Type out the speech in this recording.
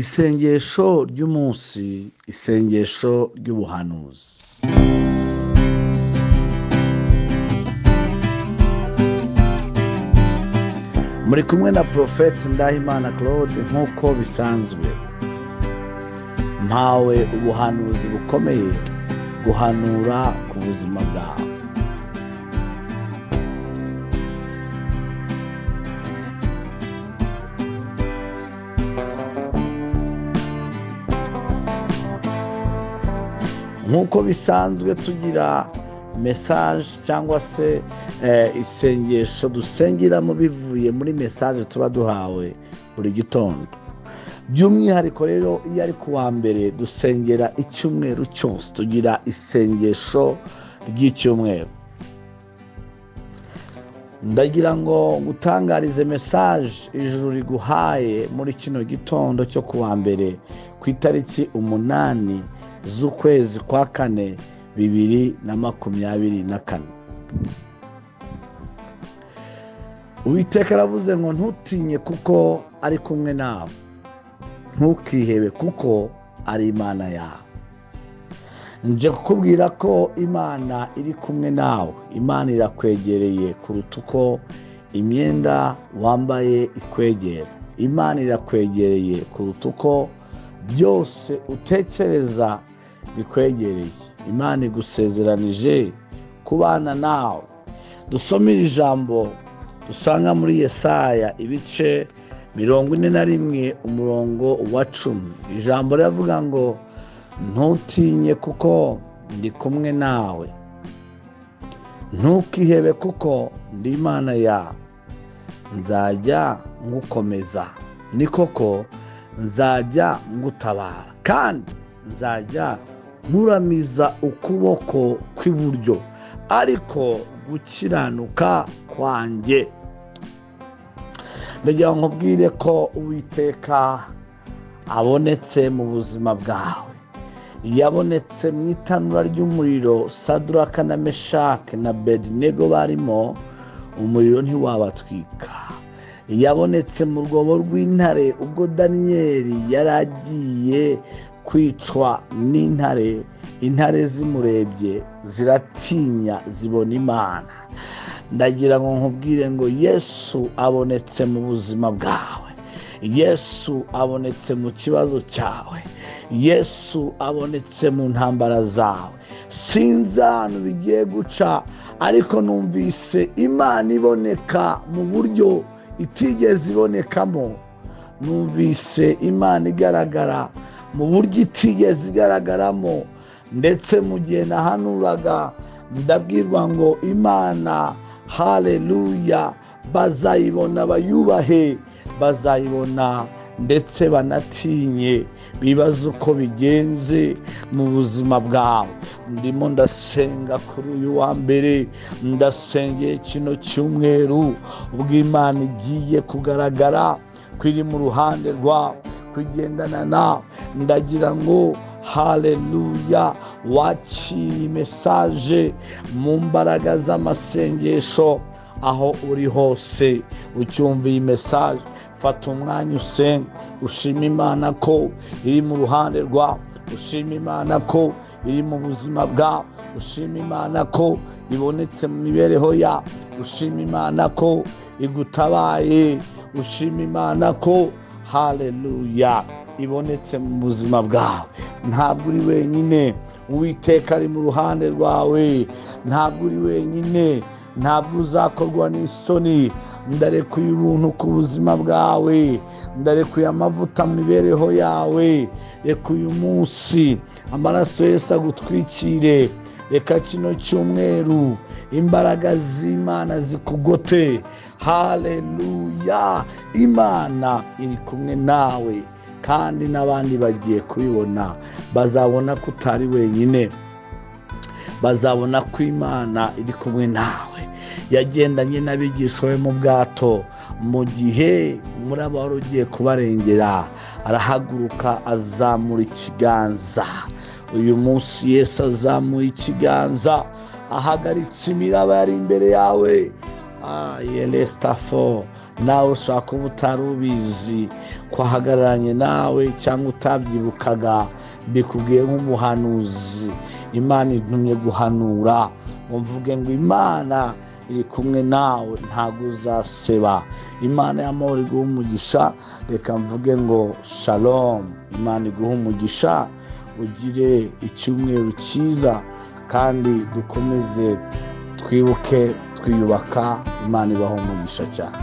isengesho ry'umunsi isengesho ry'ubuhanuzi. Muri kumwe na porofeti ndahimana claude nk'uko bisanzwe mpawe ubuhanuzi bukomeye guhanura ku buzima bwawe. Nk'uko bisanzwe tugira mesaje cyangwa se isengesho dusengeramo bivuye muri mesaje tuba duhawe buri gitondo. By'umwihariko rero iyo ari ku wa mbere dusengera icyumweru cyose tugira isengesho ry'icyumweru. Ndagira ngo ngutangarize mesaje ijuru riguhaye muri kino gitondo cyo ku wa mbere ku itariki umunani z'ukwezi kwa kane bibiri na makumyabiri na kane. Uwiteka aravuze ngo ntutinye kuko ari kumwe nawe. Ntukihebe kuko ari imana yawe. Nje kukubwira ko imana iri kumwe nawe. Imana irakwegereye kuruta uko imyenda wambaye ikwegera. Imana irakwegereye kuruta uko byose utekereza bikwegereye. Imana igusezeranije kubana nawe. Dusomere ijambo dusanga muri yesaya ibice mirongo ine na rimwe umurongo wa cumi. Ijambo riravuga ngo ntutinye kuko ndi kumwe nawe. Ntukihebe kuko ndi imana yawe. Nzajya ngukomeza. Ni koko nzajya ngutabara. Kandi nzajya nkuramiza ukuboko kw'iburyo ariko gukiranuka kwanjye. Ndagira ngo nkubwire ko uwiteka abonetse mu buzima bwawe. Yabonetse mu itanura ry'umuriro saduraka na meshake na bedinego barimo umuriro ntiwabatwika. Yabonetse mu rwobo rw'intare ubwo daniyeli yari agiye kwicwa n'intare. Intare zimurebye ziratinya zibona imana. Ndagira ngo nkubwire ngo yesu abonetse mu buzima bwawe. Yesu abonetse mu kibazo cyawe. Yesu abonetse mu ntambara zawe. Sinzi ahantu bigiye guca ariko numvise imana iboneka mu buryo itigeze ibonekamo numvise imana igaragara mu buryo itigeze igaragaramo ndetse mu gihe nahanuraga ndabwirwa ngo imana hareruya bazayibona bayubahe bazayibona ndetse banatinye bibaze uko bigenze mu buzima bwawe. Ndimo ndasenga kuri uyu wa mbere ndasengeye kino cyumweru ubwo imana igiye kugaragara ko iri mu ruhande rwawe kugendana nawe ndagira ngo hareruya wakire mesaje mu mbaraga z'amasengesho. Aho uri hose ucyumva iyi mesaje fata umwanya usenga ushima imana ko iri mu ruhande rwawe ushima imana ko iri mu buzima bwawe ushima imana ko ibonetse mu mibereho yawe ushima imana ko igutabaye ushima imana ko hareruya ibonetse mu buzima bwawe. Ntabwo uri wenyine uwiteka ari mu ruhande rwawe. Ntabwo uri wenyine ntabwo uzakorwa n'isoni. Ndarekuye ubuntu ku buzima bwawe. Ndarekuye amavuta mu mibereho yawe. Reka uyu munsi amaraso yose agutwikire. Reka kino cyumweru imbaraga z'imana zikugote. Hareruya imana iri kumwe nawe kandi n'abandi bagiye kubibona. Bazabona ko utari wenyine. Bazabona ko imana iri kumwe nawe. Yagendanye n'abigishwa be mu bwato. Mu gihe umuraba wari ugiye kubarengera arahaguruka azamura ikiganza. Uyu munsi Yesu azamuye ikiganza ahagaritse imiraba yari imbere yawe. Yeresitafo nawe ushobora kuba utari ubizi. Ko ahagararanye nawe cyangwa utabyibukaga bikubwiye nk'umuhanuzi. Imana intumye guhanura. Mvuge ngo imana iri kumwe nawe ntabwo uzaseba imana y'amahoro iguha umugisha reka mvuge ngo shalom. Imana iguha umugisha ugire icyumweru cyiza kandi dukomeze twibuke twiyubaka. Imana ibaho umugisha cyane.